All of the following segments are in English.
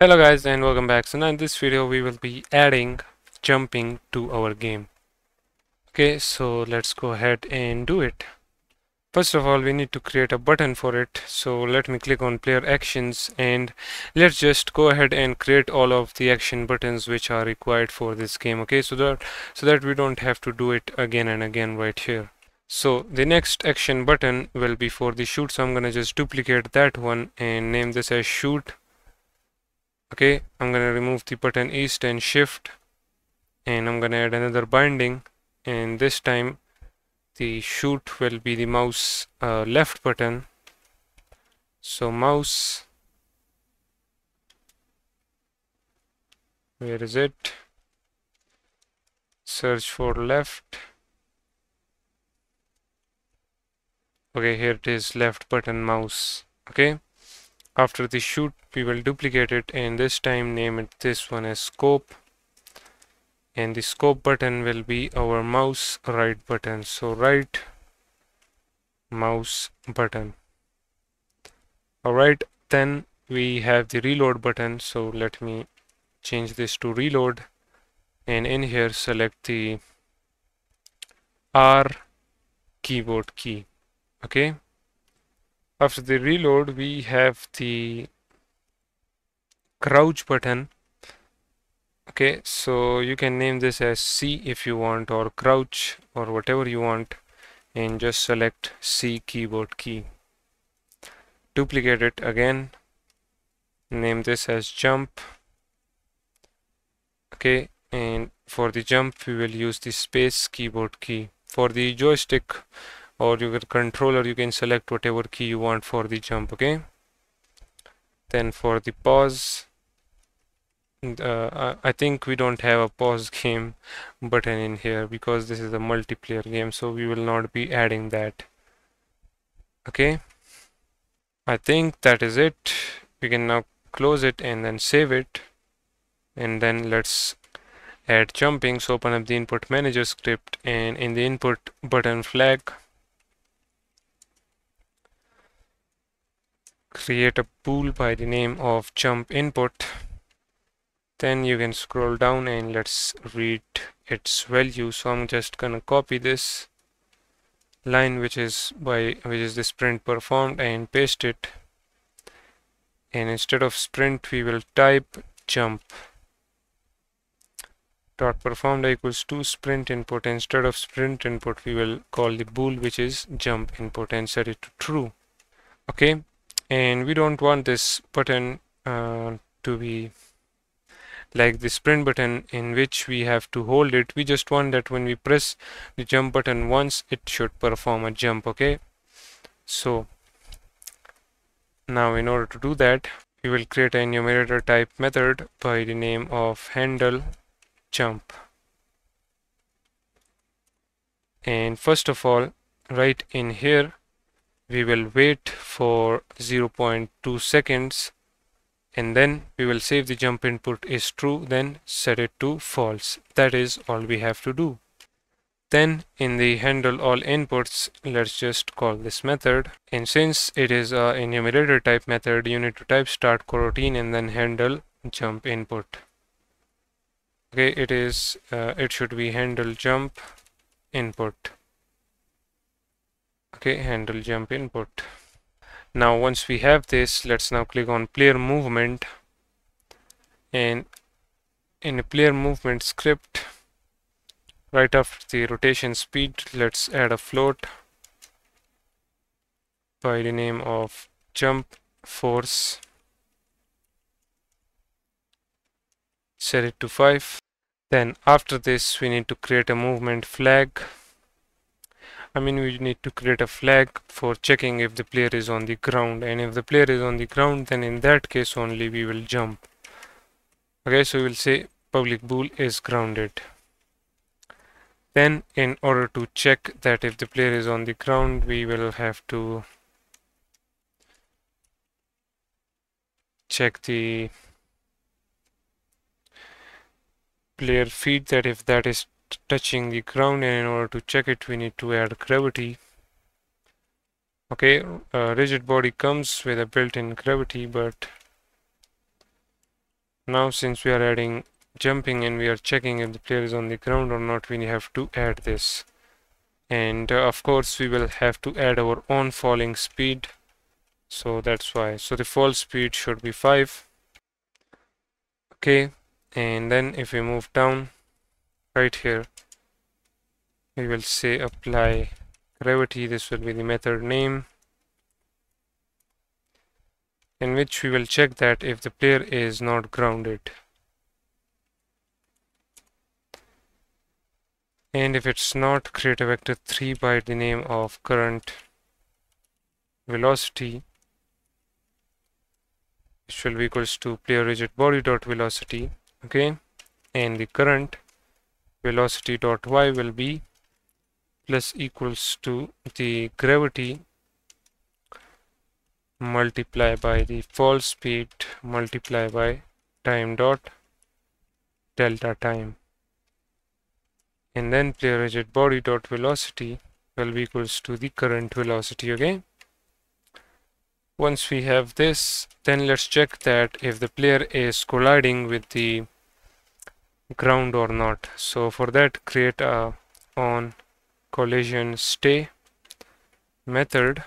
Hello guys and welcome back. So now in this video we will be adding jumping to our game. Okay, so let's go ahead and do it. First of all we need to create a button for it. So let me click on player actions and let's just go ahead and create all of the action buttons which are required for this game. Okay, so that so that we don't have to do it again and again right here. So the next action button will be for the shoot. So I'm gonna just duplicate that one and name this as shoot okay I'm gonna remove the button east and shift and I'm gonna add another binding and this time the shoot will be the mouse uh, left button. So mouse where is it? Search for left. Okay here it is left button mouse okay after the shoot we will duplicate it and this time name it this one as scope. And the scope button will be our mouse right button. So right mouse button. Alright then we have the reload button. So let me change this to reload. And in here select the R keyboard key. Okay after the reload we have the crouch button. Okay so you can name this as C if you want or crouch or whatever you want and just select C keyboard key. Duplicate it again. Name this as jump. Okay and for the jump we will use the space keyboard key. For the joystick or your controller you can select whatever key you want for the jump okay? Then for the pause uh, I think we don't have a pause game button in here because this is a multiplayer game so we will not be adding that okay? I think that is it. We can now close it and then save it. And then let's add jumping so open up the input manager script and in the input button flag create a bool by the name of jump input. Then you can scroll down and let's read its value. So I'm just gonna copy this line which is by which is the sprint performed and paste it. And instead of sprint we will type jump. Dot performed equals to sprint input. Instead of sprint input we will call the bool which is jump input and set it to true. Okay and we don't want this button uh, to be like the sprint button in which we have to hold it. We just want that when we press the jump button once it should perform a jump okay? So now in order to do that we will create a enumerator type method by the name of handle jump. And first of all right in here we will wait for 0.2 seconds and then we will save the jump input is true then set it to false. That is all we have to do. Then in the handle all inputs let's just call this method. And since it is a enumerator type method you need to type start coroutine and then handle jump input. Okay it is uh, it should be handle jump input okay handle jump input. Now once we have this let's now click on player movement. And in a player movement script right after the rotation speed let's add a float by the name of jump force. Set it to 5 then after this we need to create a movement flag I mean we need to create a flag for checking if the player is on the ground and if the player is on the ground then in that case only we will jump. Okay so we'll say public bool is grounded. Then in order to check that if the player is on the ground we will have to check the player feet that if that is touching the ground and in order to check it we need to add gravity. Okay a rigid body comes with a built-in gravity but now since we are adding jumping and we are checking if the player is on the ground or not we have to add this. And uh, of course we will have to add our own falling speed. So that's why. So the fall speed should be 5 okay and then if we move down right here. We will say apply gravity. This will be the method name in which we will check that if the player is not grounded. And if it's not create a vector 3 by the name of current velocity which will be equals to player rigid body dot velocity okay and the current velocity dot y will be plus equals to the gravity multiply by the fall speed multiply by time dot delta time. And then player rigid body dot velocity will be equals to the current velocity again. Once we have this then let's check that if the player is colliding with the ground or not. So for that create a on collision stay method.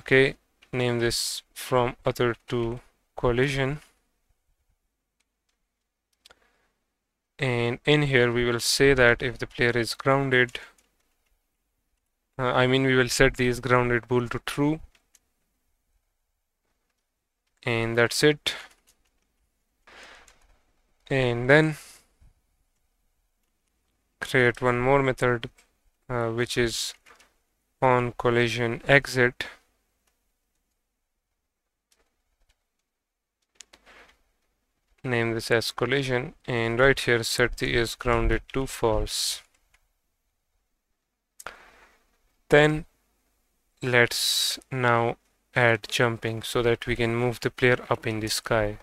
Okay name this from other to collision. And in here we will say that if the player is grounded uh, I mean we will set these grounded bool to true and that's it. And then create one more method uh, which is on collision exit. Name this as collision. And right here set the is grounded to false. Then let's now add jumping so that we can move the player up in the sky.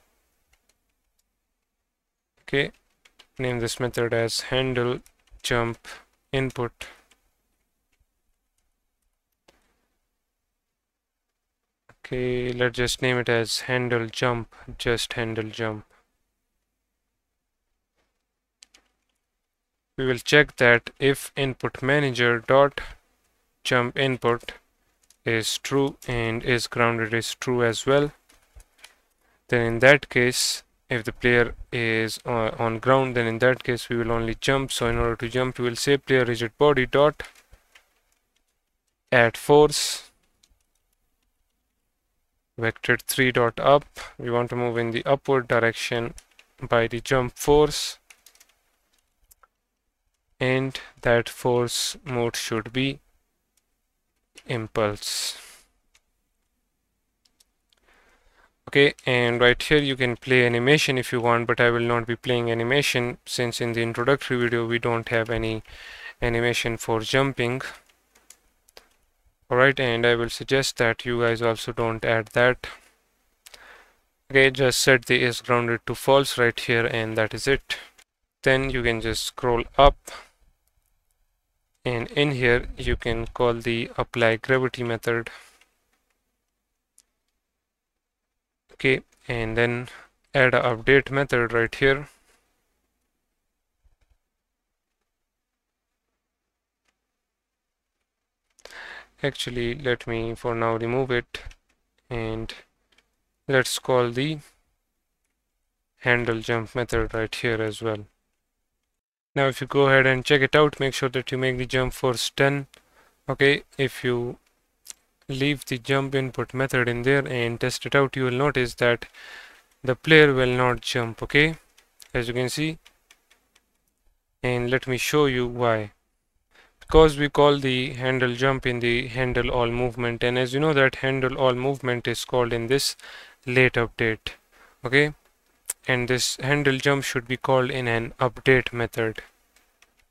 Okay name this method as handle jump input. Okay let's just name it as handle jump just handle jump. We will check that if input manager dot jump input is true and is grounded is true as well then in that case if the player is uh, on ground then in that case we will only jump. So in order to jump we will say player rigid body dot add force vector 3 dot up. We want to move in the upward direction by the jump force and that force mode should be impulse. Okay and right here you can play animation if you want but I will not be playing animation since in the introductory video we don't have any animation for jumping. Alright and I will suggest that you guys also don't add that. Okay just set the is grounded to false right here and that is it. Then you can just scroll up and in here you can call the apply gravity method. Okay and then add a update method right here. Actually let me for now remove it and let's call the handle jump method right here as well now if you go ahead and check it out make sure that you make the jump force 10 okay if you leave the jump input method in there and test it out you will notice that the player will not jump okay? As you can see. And let me show you why. Because we call the handle jump in the handle all movement and as you know that handle all movement is called in this late update okay and this handle jump should be called in an update method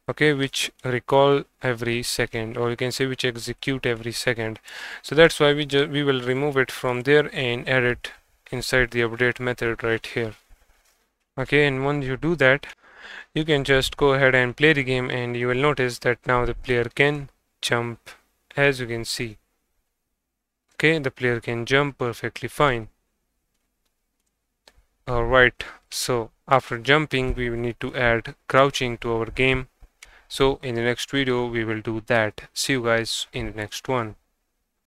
okay which recall every second or you can say which execute every second. So that's why we we will remove it from there and add it inside the update method right here. Okay and once you do that you can just go ahead and play the game and you will notice that now the player can jump as you can see. Okay the player can jump perfectly fine alright so after jumping we need to add crouching to our game. So in the next video we will do that. See you guys in the next one